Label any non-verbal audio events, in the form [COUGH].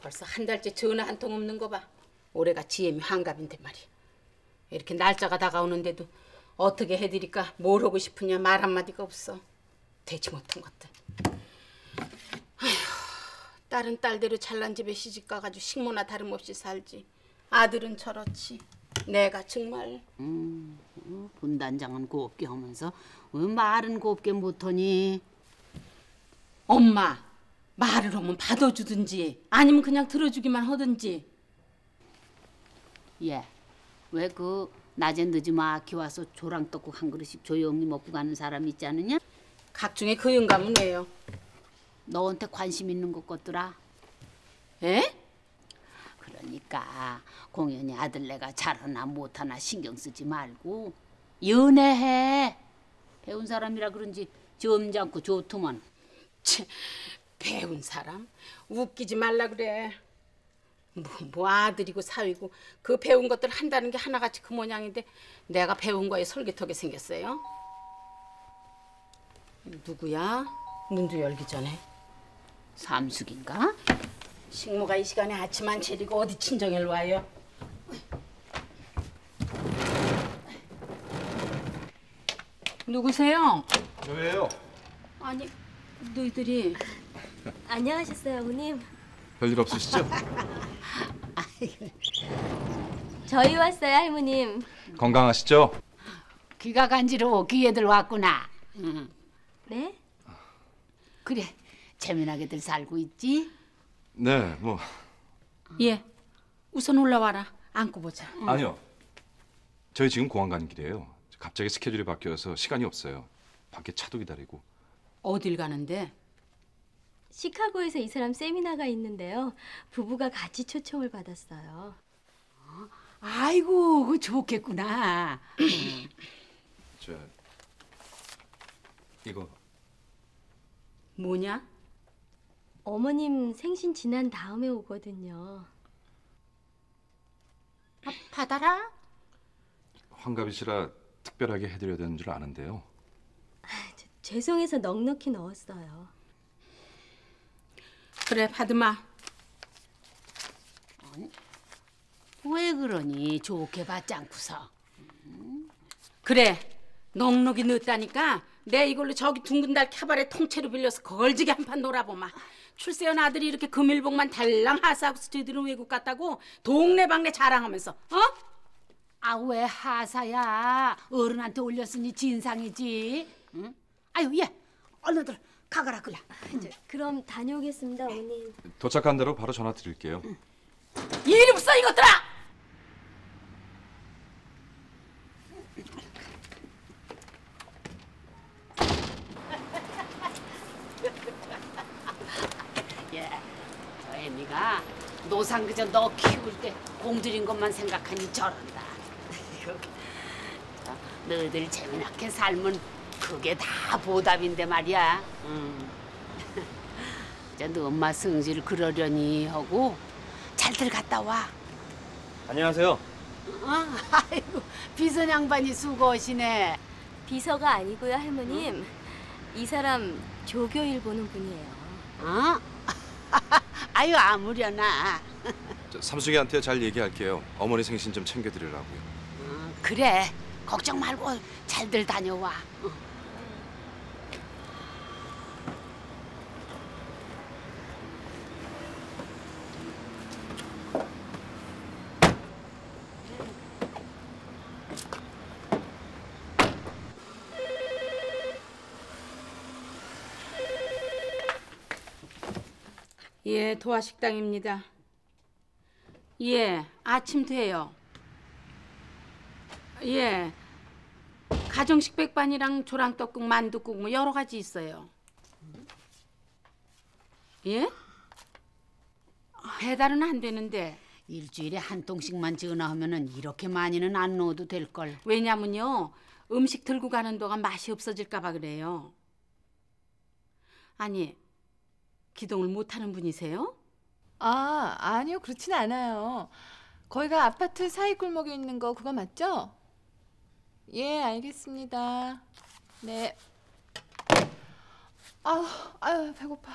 벌써 한 달째 전화 한 통 없는 거 봐. 올해가 지엠이 환갑인데 말이야. 이렇게 날짜가 다가오는데도 어떻게 해드릴까 뭘 하고 싶으냐 말 한마디가 없어. 되지 못한 것들. 아휴, 딸은 딸대로 잘난 집에 시집 가가지고 식모나 다름없이 살지. 아들은 저렇지. 내가 정말 어, 분단장은 곱게 하면서 왜 말은 곱게 못하니? 엄마 말을 하면 받아주든지 아니면 그냥 들어주기만 하든지 예. 왜 그 낮에 아키 와서 조랑떡국 한 그릇씩 조용히 먹고 가는 사람 있지 않느냐? 각종의 그 영감은 왜요? 너한테 관심 있는 것 같더라. 에? 그러니까 공연이 아들내가 잘하나 못하나 신경 쓰지 말고 연애해. 배운 사람이라 그런지 점잖고 좋더만. 치, 배운 사람 웃기지 말라 그래. 뭐, 뭐 아들이고 사위고 그 배운 것들 한다는 게 하나같이 그 모양인데 내가 배운 거에 솔깃하게 생겼어요. 누구야? 문도 열기 전에 삼숙인가? 식모가 이 시간에 아침 안 차리고 어디 친정을 와요? 누구세요? 저예요. 아니 너희들이 안녕하셨어요, 어머님. 별일 없으시죠? 저희 왔어요, 할머님. 건강하시죠? 귀가 간지러워 귀애들 왔구나. 응. 네? 그래 재미나게들 살고 있지? 네, 뭐 예 우선 올라와라 안고 보자. 아니요. 저희 지금 공항 가는 길이에요. 갑자기 스케줄이 바뀌어서 시간이 없어요. 밖에 차도 기다리고. 어딜 가는데? 시카고에서 이 사람 세미나가 있는데요. 부부가 같이 초청을 받았어요. 아이고 그 좋겠구나. 저 이거 뭐냐? 어머님 생신 지난 다음에 오거든요. 아, 받아라. 환갑이시라 특별하게 해드려야 되는 줄 아는데요. 죄송해서 넉넉히 넣었어요. 그래 받으마. 왜 그러니 좋게 받지 않고서. 그래 넉넉히 넣었다니까 내 이걸로 저기 둥근 달 캐바레 통째로 빌려서 걸지게 한 판 놀아보마. 출세한 아들이 이렇게 금일봉만 달랑 하사하고 스튜디오 외국 갔다고 동네방네 자랑하면서 어? 아 왜 하사야? 어른한테 올렸으니 진상이지. 응? 아유 얘 얼른들 가거라 그래. 저, 그럼 다녀오겠습니다, 어머님. 도착한 대로 바로 전화 드릴게요. 이름 써 이것들아! [LAUGHS] 예. 저 애미가 노상 그저 너 키울 때 공들인 것만 생각하니 저런다. [LAUGHS] 저, 너희들 재미나게 살면 그게 다 보답인데 말이야. 응. [LAUGHS] 이제 너 엄마 성질 그러려니 하고 잘들 갔다 와. 안녕하세요. 어? [LAUGHS] 아이고 비선 양반이 수고하시네. 비서가 아니고요, 할머님. 이 사람 조교일 보는 분이에요. 어? [LAUGHS] 아유 아무려나. 저 삼숙이한테 잘 얘기할게요. 어머니 생신 좀 챙겨드리라고요. 어, 그래 걱정 말고 잘들 다녀와. 어. 예 도화식당입니다. 예 아침 돼요. 예 가정식 백반이랑 조랑떡국 만두국 뭐 여러 가지 있어요. 예? 배달은 안 되는데 일주일에 한 통씩만 전화하면은 이렇게 많이는 안 넣어도 될 걸. 왜냐면요 음식 들고 가는 동안 맛이 없어질까 봐 그래요. 아니 기동을 못 하는 분이세요? 아, 아니요. 그렇진 않아요. 거기가 아파트 사이 골목에 있는 거 그거 맞죠? 예, 알겠습니다. 네. 아우, 아유, 배고파.